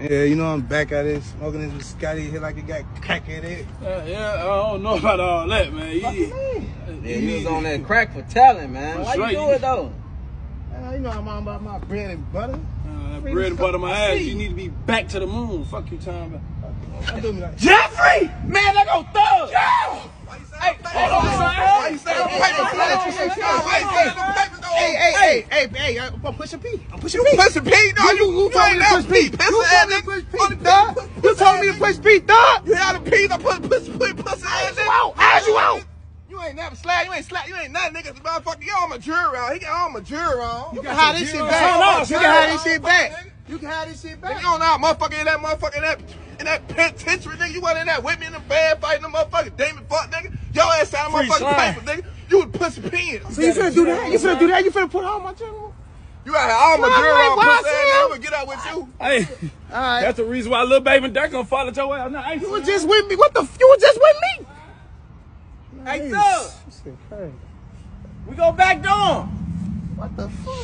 Yeah, you know I'm back at it, smoking this with Scotty here like it got crack at it. Yeah, yeah, I don't know about all that, man. Fuck you Yeah, mean? Yeah, you was on that crack for talent, man. That's Why right, you do it though? Uh, you know I'm all about my bread and butter. Uh, bread and butter my ass. You need to be back to the moon. Fuck you, talking about. Don't do me like Jeffrey, man, that go thug. Hey, hold on, son. Why you say them papers? Why you say them papers? Hey, hey, hey, hey, hey, I'm pushing P. I'm pushing P. Push P, no, you, you, told me ain't to never push P. Piss You ass told me to push Only P, dog. You told me to push P, dog. You had a P, I put pussy, put pussy ass As you out, as you out. You ain't never slap, you ain't slap, you ain't nothing, nigga. Motherfucker, you all my jury on. He got all my jury on. You can have this shit back. on, You can have this shit back. You can have this shit back. you don't know, motherfucker, in that motherfucker, in that, in that penitentiary, nigga. You wasn't in that with me in the bed fighting the motherfucker, Damon fuck, nigga. Your ass out of motherfucking paper, nigga. You was pussy peeing. So you finna do that? You finna do that? You finna put all my general? You out here all my why, on, pussy ass you. Hey, All right. that's the reason why little baby Durk gonna fall at your ass. Now, hey, You was just with me. What the? You was just with me. Hey, Nice. Thug, This we go back door. What the fuck?